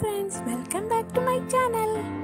Friends, welcome back to my channel.